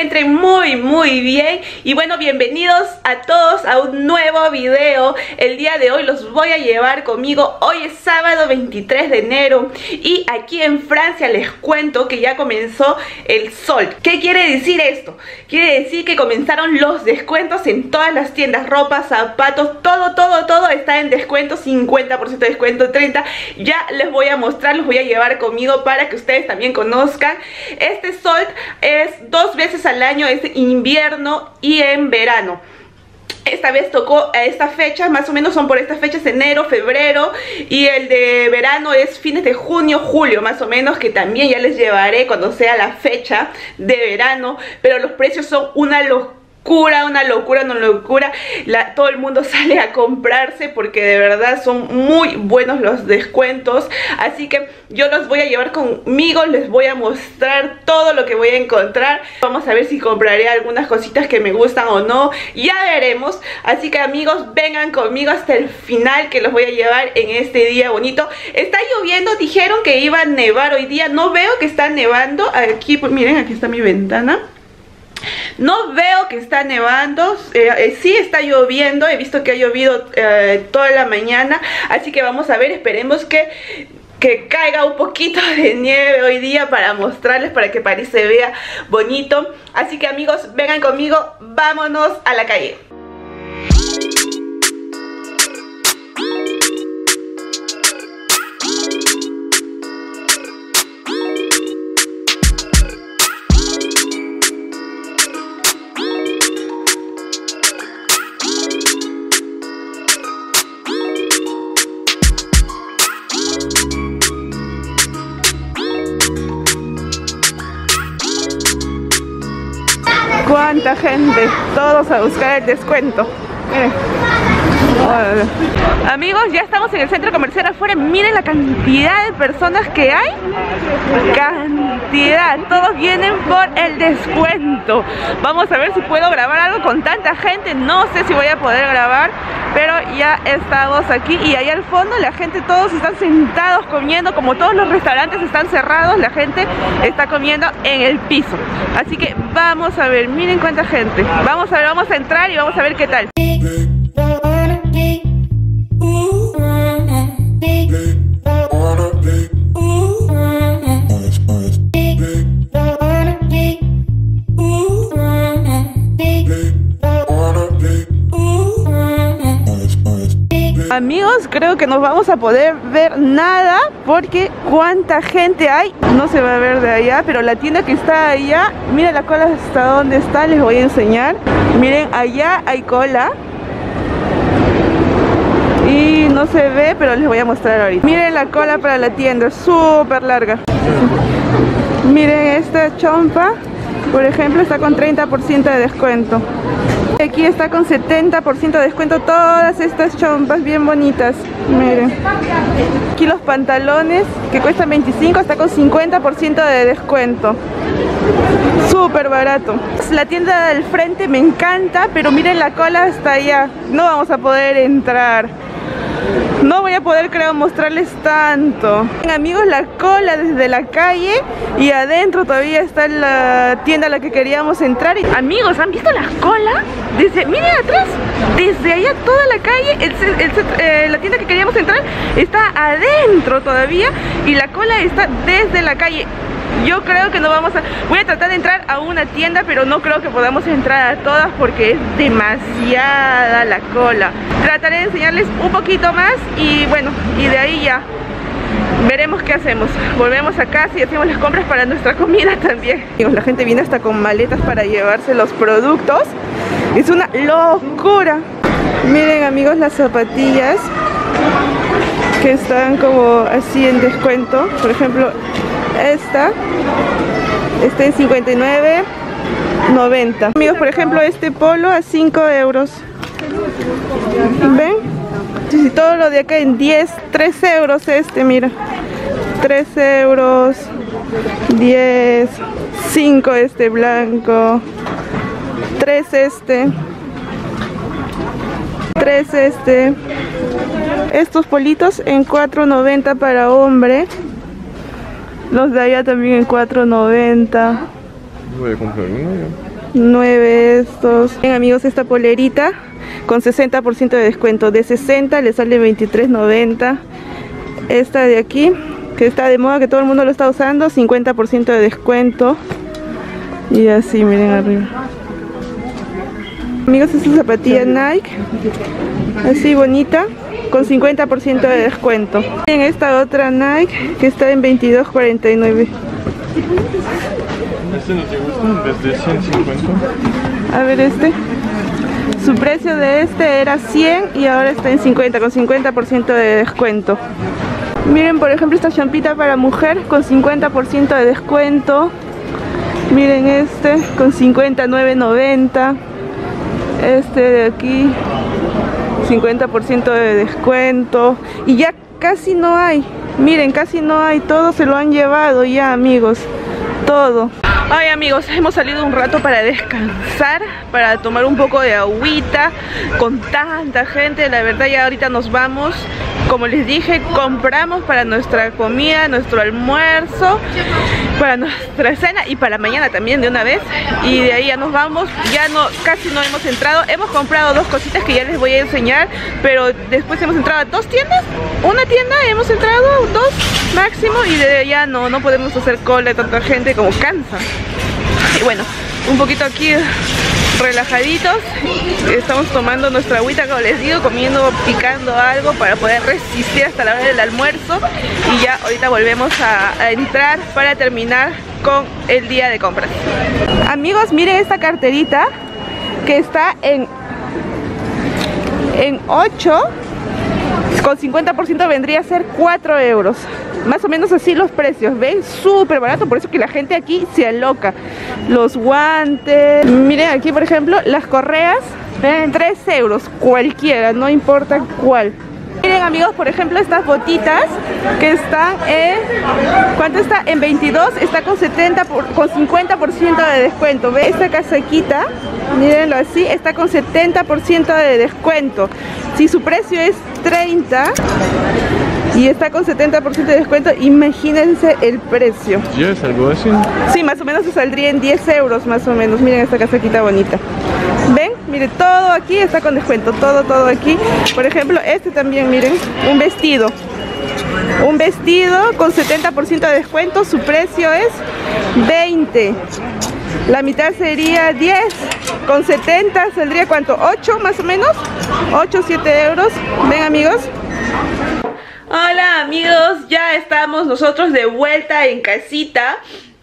Encuentren muy muy bien y bueno, bienvenidos a todos a un nuevo video. El día de hoy los voy a llevar conmigo. Hoy es sábado 23 de enero y aquí en Francia les cuento que ya comenzó el sol. ¿Qué quiere decir esto? Quiere decir que comenzaron los descuentos en todas las tiendas, ropa, zapatos, todo, todo, todo está en descuento, 50% de descuento, 30%. Ya les voy a mostrar, los voy a llevar conmigo para que ustedes también conozcan. Este sol es dos veces al año, es invierno y en verano. Esta vez tocó a esta fecha, más o menos son por estas fechas, enero, febrero y el de verano es fines de junio, julio más o menos, que también ya les llevaré cuando sea la fecha de verano, pero los precios son una locura una locura, una locura. La, todo el mundo sale a comprarse porque de verdad son muy buenos los descuentos. Así que yo los voy a llevar conmigo, les voy a mostrar todo lo que voy a encontrar. Vamos a ver si compraré algunas cositas que me gustan o no. Ya veremos. Así que amigos, vengan conmigo hasta el final que los voy a llevar en este día bonito. Está lloviendo, dijeron que iba a nevar hoy día. No veo que está nevando. Aquí, miren, aquí está mi ventana. No veo que está nevando, eh, eh, sí está lloviendo, he visto que ha llovido eh, toda la mañana, así que vamos a ver, esperemos que, que caiga un poquito de nieve hoy día para mostrarles, para que París se vea bonito. Así que amigos, vengan conmigo, vámonos a la calle. Cuánta gente, todos a buscar el descuento. Amigos, ya estamos en el centro comercial afuera. Miren la cantidad de personas que hay. Cantidad. Todos vienen por el descuento. Vamos a ver si puedo grabar algo con tanta gente. No sé si voy a poder grabar. Pero ya estamos aquí. Y ahí al fondo la gente, todos están sentados comiendo. Como todos los restaurantes están cerrados, la gente está comiendo en el piso. Así que vamos a ver. Miren cuánta gente. Vamos a ver, vamos a entrar y vamos a ver qué tal. Creo que no vamos a poder ver nada porque cuánta gente hay, no se va a ver de allá, pero la tienda que está allá, miren la cola hasta dónde está, les voy a enseñar. Miren, allá hay cola. Y no se ve, pero les voy a mostrar ahorita. Miren la cola para la tienda, súper larga. Miren esta chompa, por ejemplo, está con 30% de descuento. Aquí está con 70% de descuento todas estas chompas bien bonitas. Miren. Aquí los pantalones que cuestan 25 está con 50% de descuento. Súper barato. La tienda del frente me encanta, pero miren la cola hasta allá. No vamos a poder entrar. No voy a poder creo mostrarles tanto. Amigos la cola desde la calle Y adentro todavía está la tienda a la que queríamos entrar. Amigos, ¿han visto la cola? Desde, miren atrás Desde allá toda la calle eh, La tienda que queríamos entrar Está adentro todavía Y la cola está desde la calle yo creo que no vamos a... Voy a tratar de entrar a una tienda, pero no creo que podamos entrar a todas porque es demasiada la cola. Trataré de enseñarles un poquito más y bueno, y de ahí ya veremos qué hacemos. Volvemos a casa y hacemos las compras para nuestra comida también. La gente viene hasta con maletas para llevarse los productos. Es una locura. Miren amigos las zapatillas que están como así en descuento. Por ejemplo, esta. Está en 59.90 amigos por ejemplo este polo a 5 euros. Ven si todo lo de acá en 10 3 euros este mira. 3 euros 10 5 este blanco 3 este 3 este. Estos politos en 4.90 para hombre los de allá también en 4.90. Voy a comprar uno ya. 9 estos. Bien amigos, esta polerita con 60% de descuento. De 60 le sale 23.90. Esta de aquí, que está de moda, que todo el mundo lo está usando, 50% de descuento. Y así, miren arriba. Amigos, esta zapatilla Nike. Así bonita con 50% de descuento. En esta otra Nike que está en 22.49. Este no te gusta, desde 150. A ver este. Su precio de este era 100 y ahora está en 50, con 50% de descuento. Miren por ejemplo esta champita para mujer con 50% de descuento. Miren este con 59.90. Este de aquí 50% de descuento. Y ya casi no hay. Miren, casi no hay. Todo se lo han llevado ya amigos. Todo. Ay amigos, hemos salido un rato para descansar, para tomar un poco de agüita con tanta gente, la verdad ya ahorita nos vamos como les dije, compramos para nuestra comida, nuestro almuerzo, para nuestra cena y para mañana también de una vez. Y de ahí ya nos vamos, ya no, casi no hemos entrado. Hemos comprado dos cositas que ya les voy a enseñar, pero después hemos entrado a dos tiendas, una tienda, hemos entrado dos máximo y de allá no, no podemos hacer cola de tanta gente como cansa. Y bueno, un poquito aquí relajaditos. Estamos tomando nuestra agüita como les digo comiendo picando algo para poder resistir hasta la hora del almuerzo. Y ya ahorita volvemos a, entrar para terminar con el día de compras. Amigos miren esta carterita que está en en 8 con 50% vendría a ser 4 euros más o menos así los precios, ¿ven? Súper barato, por eso que la gente aquí se aloca. Los guantes, miren aquí por ejemplo, las correas, ven, 3 euros, cualquiera, no importa cuál. Miren amigos, por ejemplo, estas botitas que están en... ¿Cuánto está? En 22, está con 70 con 50% de descuento. ¿Ve? Esta casaquita, mírenlo así, está con 70% de descuento. Si su precio es 30, y está con 70% de descuento, imagínense el precio. ¿Ya es algo así? Sí, más o menos se saldría en 10 euros más o menos. Miren esta casaquita bonita. ¿Ven? Miren, todo aquí está con descuento, todo, todo aquí. Por ejemplo, este también, miren, un vestido. Un vestido con 70% de descuento, su precio es 20. La mitad sería 10, con 70 saldría cuánto, 8 más o menos, 8, 7 euros. Ven amigos, Hola amigos, ya estamos nosotros de vuelta en casita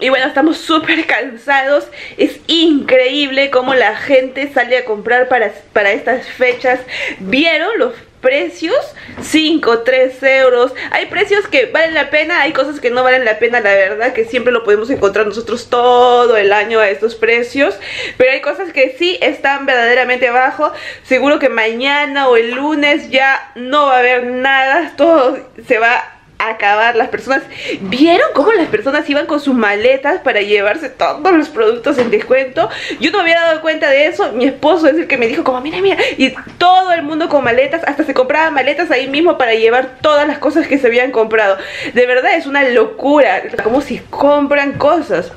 y bueno, estamos súper cansados. Es increíble cómo la gente sale a comprar para, para estas fechas. ¿Vieron los precios 5, 3 euros. Hay precios que valen la pena, hay cosas que no valen la pena La verdad que siempre lo podemos encontrar nosotros todo el año a estos precios. Pero hay cosas que sí están verdaderamente bajo Seguro que mañana o el lunes ya no va a haber nada. Todo se va acabar las personas. ¿Vieron cómo las personas iban con sus maletas para llevarse todos los productos en descuento? Yo no había dado cuenta de eso. Mi esposo es el que me dijo como mira, mira Y todo el mundo con maletas Hasta se compraban maletas ahí mismo para llevar todas las cosas que se habían comprado. De verdad es una locura Como si compran cosas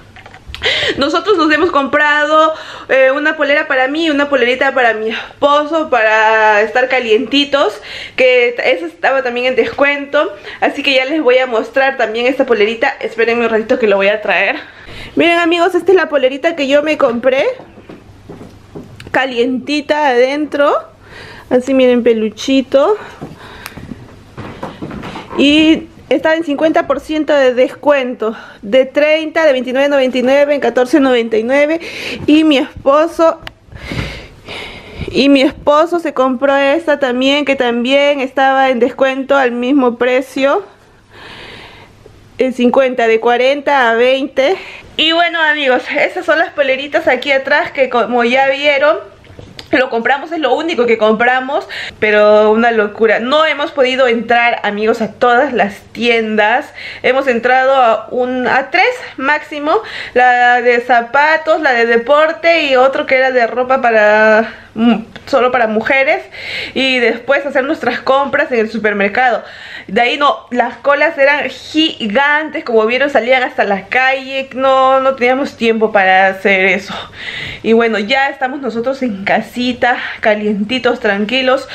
nosotros nos hemos comprado eh, una polera para mí, una polerita para mi esposo, para estar calientitos, que esa estaba también en descuento, así que ya les voy a mostrar también esta polerita, espérenme un ratito que lo voy a traer. Miren amigos, esta es la polerita que yo me compré, calientita adentro, así miren peluchito, y está en 50% de descuento de 30 de 29.99 en 14.99 y mi esposo y mi esposo se compró esta también que también estaba en descuento al mismo precio en 50 de 40 a 20 y bueno amigos esas son las poleritas aquí atrás que como ya vieron lo compramos, es lo único que compramos Pero una locura. No hemos podido entrar, amigos, a todas las tiendas. Hemos entrado a, un, a tres máximo La de zapatos, la de deporte Y otro que era de ropa para solo para mujeres y después hacer nuestras compras en el supermercado. De ahí no, las colas eran gigantes, como vieron salían hasta la calle, no, no teníamos tiempo para hacer eso. Y bueno, ya estamos nosotros en casita, calientitos, tranquilos.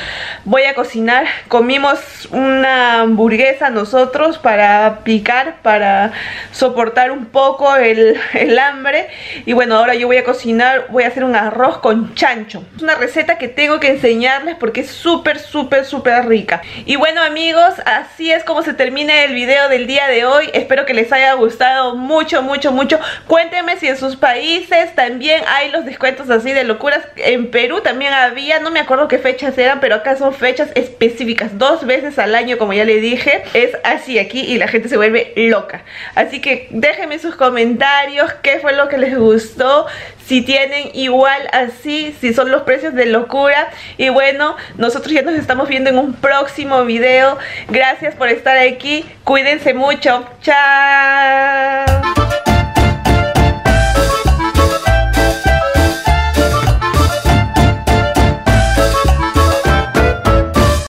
Voy a cocinar, comimos una hamburguesa nosotros para picar, para soportar un poco el, el hambre. Y bueno, ahora yo voy a cocinar, voy a hacer un arroz con chancho. Una receta que tengo que enseñarles porque es súper, súper, súper rica. Y bueno amigos, así es como se termina el video del día de hoy. Espero que les haya gustado mucho, mucho, mucho. Cuéntenme si en sus países también hay los descuentos así de locuras. En Perú también había, no me acuerdo qué fechas eran, pero acá son fechas específicas. Dos veces al año, como ya le dije, es así aquí y la gente se vuelve loca. Así que déjenme sus comentarios, qué fue lo que les gustó, si tienen igual así, si son los precios de locura. Y bueno, nosotros ya nos estamos viendo en un próximo video. Gracias por estar aquí. Cuídense mucho. Chao.